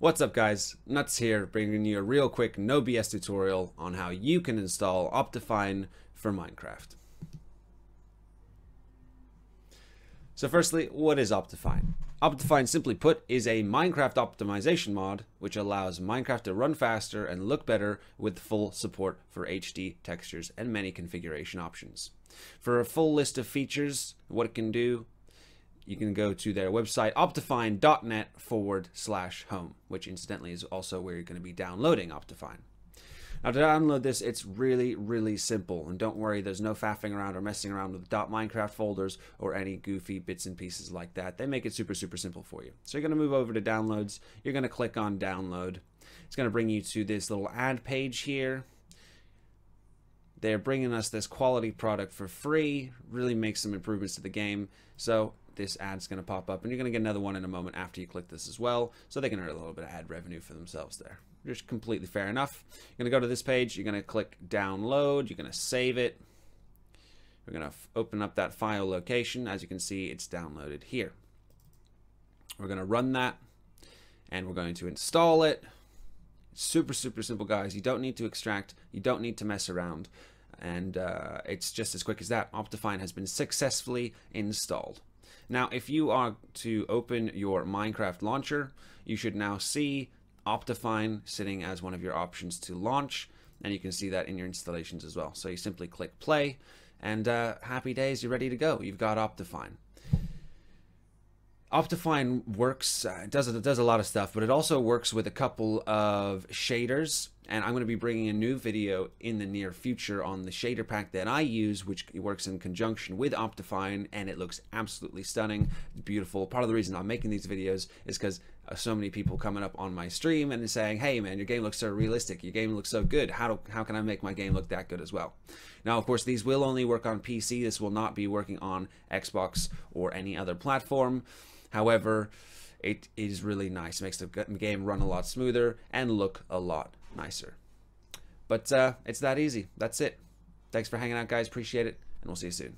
What's up guys, Nuts here, bringing you a real quick no BS tutorial on how you can install Optifine for Minecraft. So firstly, what is Optifine? Optifine, simply put, is a Minecraft optimization mod which allows Minecraft to run faster and look better with full support for HD textures and many configuration options. For a full list of features, what it can do, you can go to their website, optifine.net forward slash home, which incidentally is also where you're going to be downloading Optifine. Now to download this, it's really, really simple. And don't worry, there's no faffing around or messing around with dot .minecraft folders or any goofy bits and pieces like that. They make it super, super simple for you. So you're going to move over to downloads. You're going to click on download. It's going to bring you to this little ad page here. They're bringing us this quality product for free. Really makes some improvements to the game. So this ad's going to pop up and you're going to get another one in a moment after you click this as well so they can earn a little bit of ad revenue for themselves there. Just completely fair enough. You're going to go to this page you're going to click download you're going to save it. We're going to open up that file location. As you can see it's downloaded here. We're going to run that and we're going to install it. Super super simple guys. You don't need to extract. You don't need to mess around. And uh, it's just as quick as that. Optifine has been successfully installed now, if you are to open your Minecraft launcher, you should now see Optifine sitting as one of your options to launch, and you can see that in your installations as well. So you simply click play, and uh, happy days, you're ready to go. You've got Optifine. Optifine works, uh, does, it does a lot of stuff, but it also works with a couple of shaders. And I'm going to be bringing a new video in the near future on the shader pack that I use, which works in conjunction with Optifine, and it looks absolutely stunning, it's beautiful. Part of the reason I'm making these videos is because uh, so many people coming up on my stream and saying, hey man, your game looks so realistic, your game looks so good, how, do, how can I make my game look that good as well? Now, of course, these will only work on PC, this will not be working on Xbox or any other platform. However, it is really nice. It makes the game run a lot smoother and look a lot nicer. But uh, it's that easy. That's it. Thanks for hanging out, guys. Appreciate it, and we'll see you soon.